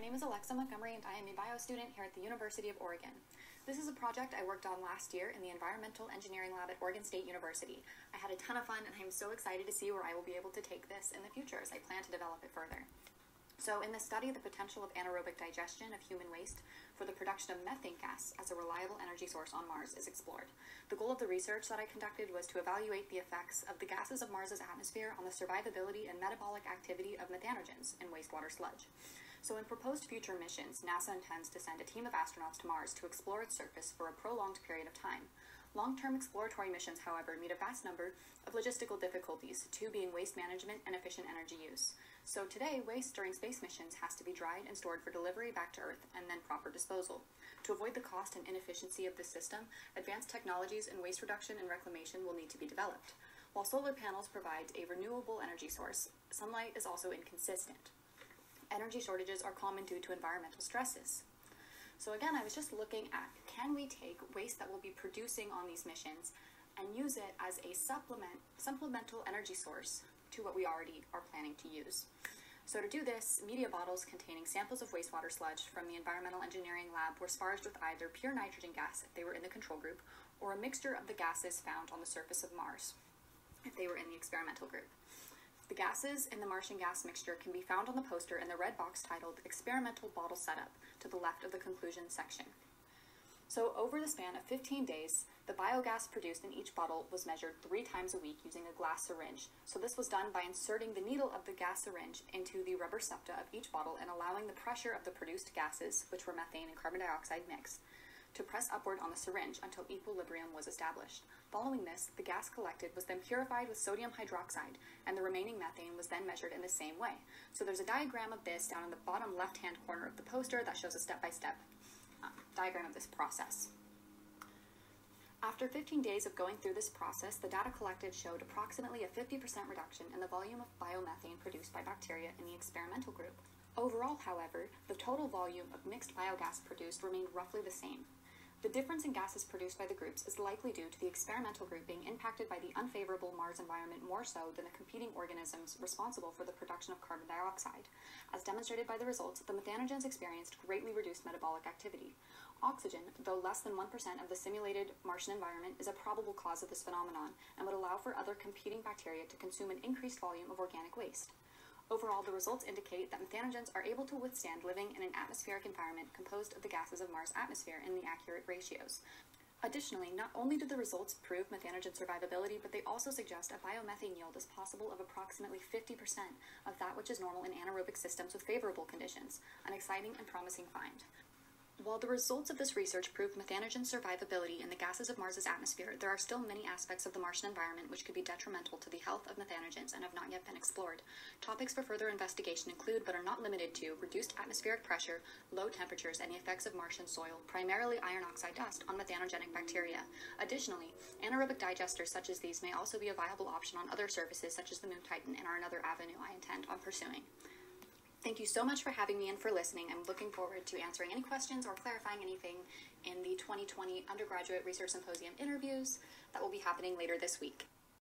My name is Alexa Montgomery and I am a bio student here at the University of Oregon. This is a project I worked on last year in the Environmental Engineering Lab at Oregon State University. I had a ton of fun and I'm so excited to see where I will be able to take this in the future as I plan to develop it further. So in the study, the potential of anaerobic digestion of human waste for the production of methane gas as a reliable energy source on Mars is explored. The goal of the research that I conducted was to evaluate the effects of the gases of Mars's atmosphere on the survivability and metabolic activity of methanogens in wastewater sludge. So in proposed future missions, NASA intends to send a team of astronauts to Mars to explore its surface for a prolonged period of time. Long-term exploratory missions, however, meet a vast number of logistical difficulties, two being waste management and efficient energy use. So today, waste during space missions has to be dried and stored for delivery back to Earth and then proper disposal. To avoid the cost and inefficiency of this system, advanced technologies in waste reduction and reclamation will need to be developed. While solar panels provide a renewable energy source, sunlight is also inconsistent energy shortages are common due to environmental stresses. So again, I was just looking at can we take waste that we'll be producing on these missions and use it as a supplement, supplemental energy source to what we already are planning to use. So to do this, media bottles containing samples of wastewater sludge from the environmental engineering lab were sparged with either pure nitrogen gas if they were in the control group, or a mixture of the gases found on the surface of Mars if they were in the experimental group. The gases in the Martian gas mixture can be found on the poster in the red box titled Experimental Bottle Setup to the left of the conclusion section. So over the span of 15 days, the biogas produced in each bottle was measured three times a week using a glass syringe. So this was done by inserting the needle of the gas syringe into the rubber septa of each bottle and allowing the pressure of the produced gases, which were methane and carbon dioxide mixed, to press upward on the syringe until equilibrium was established. Following this, the gas collected was then purified with sodium hydroxide, and the remaining methane was then measured in the same way. So there's a diagram of this down in the bottom left-hand corner of the poster that shows a step-by-step -step, uh, diagram of this process. After 15 days of going through this process, the data collected showed approximately a 50% reduction in the volume of biomethane produced by bacteria in the experimental group. Overall, however, the total volume of mixed biogas produced remained roughly the same, the difference in gases produced by the groups is likely due to the experimental group being impacted by the unfavorable Mars environment more so than the competing organisms responsible for the production of carbon dioxide. As demonstrated by the results, the methanogens experienced greatly reduced metabolic activity. Oxygen, though less than 1% of the simulated Martian environment, is a probable cause of this phenomenon and would allow for other competing bacteria to consume an increased volume of organic waste. Overall, the results indicate that methanogens are able to withstand living in an atmospheric environment composed of the gases of Mars' atmosphere in the accurate ratios. Additionally, not only do the results prove methanogen survivability, but they also suggest a biomethane yield is possible of approximately 50% of that which is normal in anaerobic systems with favorable conditions, an exciting and promising find. While the results of this research prove methanogen survivability in the gases of Mars's atmosphere, there are still many aspects of the Martian environment which could be detrimental to the health of methanogens and have not yet been explored. Topics for further investigation include, but are not limited to, reduced atmospheric pressure, low temperatures, and the effects of Martian soil, primarily iron oxide dust, on methanogenic bacteria. Additionally, anaerobic digesters such as these may also be a viable option on other surfaces such as the Moon Titan and are another avenue I intend on pursuing. Thank you so much for having me and for listening. I'm looking forward to answering any questions or clarifying anything in the 2020 Undergraduate Research Symposium interviews that will be happening later this week.